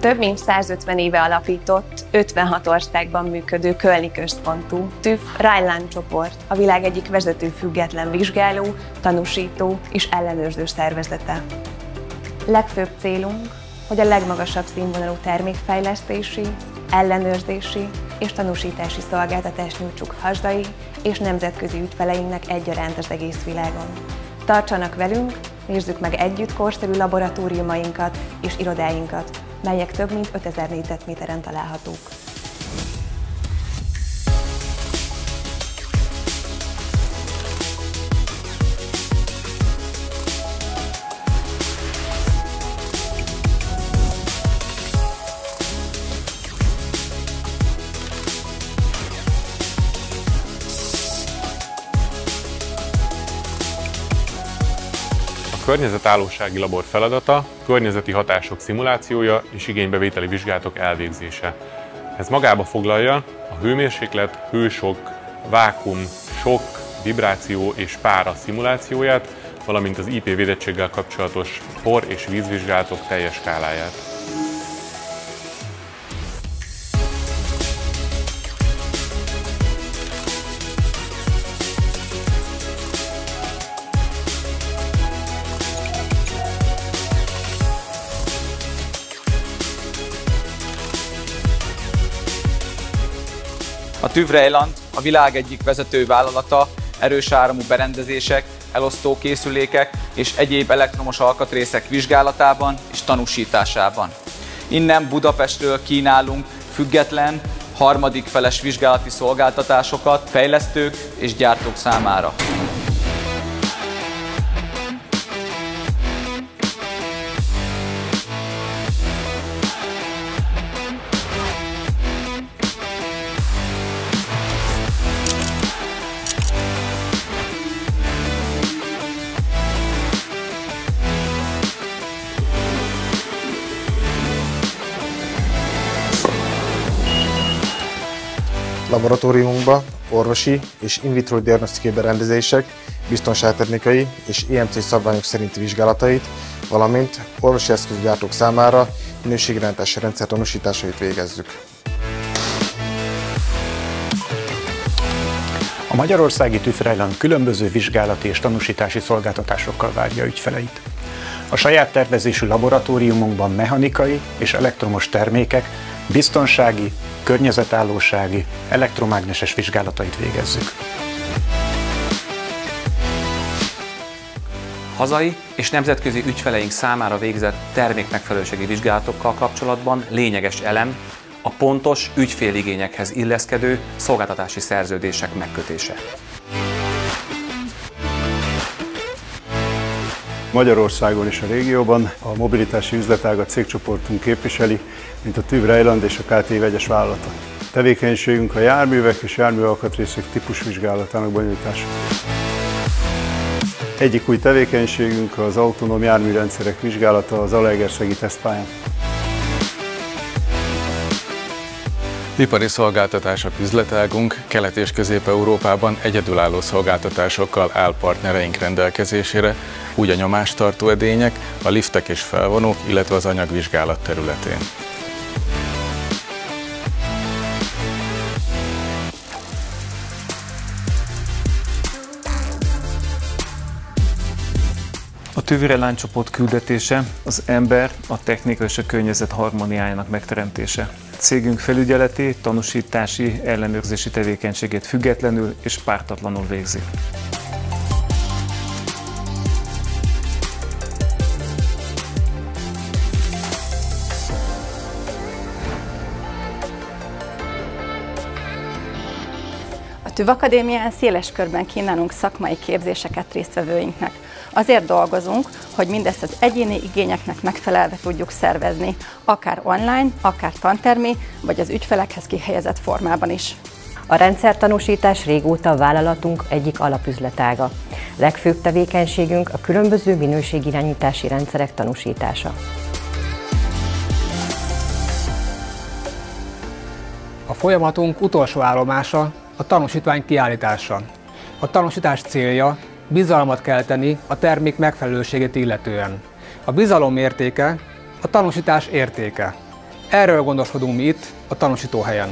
több mint 150 éve alapított, 56 országban működő Kölni központú TÜV Rheinland csoport a világ egyik vezető független vizsgáló, tanúsító és ellenőrző szervezete. Legfőbb célunk, hogy a legmagasabb színvonalú termékfejlesztési, ellenőrzési és tanúsítási szolgáltatást nyújtsuk hazai és nemzetközi ügyfeleinknek egyaránt az egész világon. Tartsanak velünk, nézzük meg együtt korszerű laboratóriumainkat és irodáinkat, melyek több mint 5000 négyzetméteren találhatók. Környezetállósági labor feladata környezeti hatások szimulációja és igénybevételi vizsgálatok elvégzése. Ez magába foglalja a hőmérséklet, hősok, vákum, sok, vibráció és pára szimulációját, valamint az IP védettséggel kapcsolatos por- és vízvizsgálatok teljes skáláját. A TÜV Rejland a világ egyik vezető vállalata erős áramú berendezések, elosztó készülékek és egyéb elektromos alkatrészek vizsgálatában és tanúsításában. Innen Budapestről kínálunk független, harmadik feles vizsgálati szolgáltatásokat fejlesztők és gyártók számára. Laboratóriumunkban orvosi és in vitro diagnosztikai berendezések, biztonságtechnikai és EMC szabványok szerinti vizsgálatait, valamint orvosi eszközgyártók számára minőségrendetási rendszer tanúsításait végezzük. A Magyarországi Tüfrejland különböző vizsgálati és tanúsítási szolgáltatásokkal várja ügyfeleit. A saját tervezésű laboratóriumunkban mechanikai és elektromos termékek, biztonsági, környezetállósági, elektromágneses vizsgálatait végezzük. Hazai és nemzetközi ügyfeleink számára végzett termékmegfelelőségi vizsgálatokkal kapcsolatban lényeges elem a pontos ügyféligényekhez illeszkedő szolgáltatási szerződések megkötése. Magyarországon és a régióban a mobilitási üzletágat cégcsoportunk képviseli, mint a TÜV Rejland és a KT vegyes vállalata. Tevékenységünk a járművek és járműalkatrészek típusvizsgálatának bonyolítása. Egyik új tevékenységünk az autonóm járműrendszerek vizsgálata az Alegerszegi tesztpályán. Ipari szolgáltatások üzletágunk Kelet- és Közép-Európában egyedülálló szolgáltatásokkal áll partnereink rendelkezésére, úgy a nyomástartó edények, a liftek és felvonók, illetve az anyagvizsgálat területén. A tűvire lánycsoport küldetése az ember, a technika és a környezet harmóniájának megteremtése. Cégünk felügyeleti, tanúsítási, ellenőrzési tevékenységét függetlenül és pártatlanul végzi. A TÜV Akadémián széles körben kínálunk szakmai képzéseket résztvevőinknek. Azért dolgozunk, hogy mindezt az egyéni igényeknek megfelelve tudjuk szervezni, akár online, akár tantermi, vagy az ügyfelekhez kihelyezett formában is. A rendszertanúsítás régóta a vállalatunk egyik alapüzletága. Legfőbb tevékenységünk a különböző minőségirányítási rendszerek tanúsítása. A folyamatunk utolsó állomása a tanúsítvány kiállítása. A tanúsítás célja bizalmat kelteni a termék megfelelőségét illetően. A bizalom értéke a tanúsítás értéke. Erről gondoskodunk mi itt, a tanúsítóhelyen.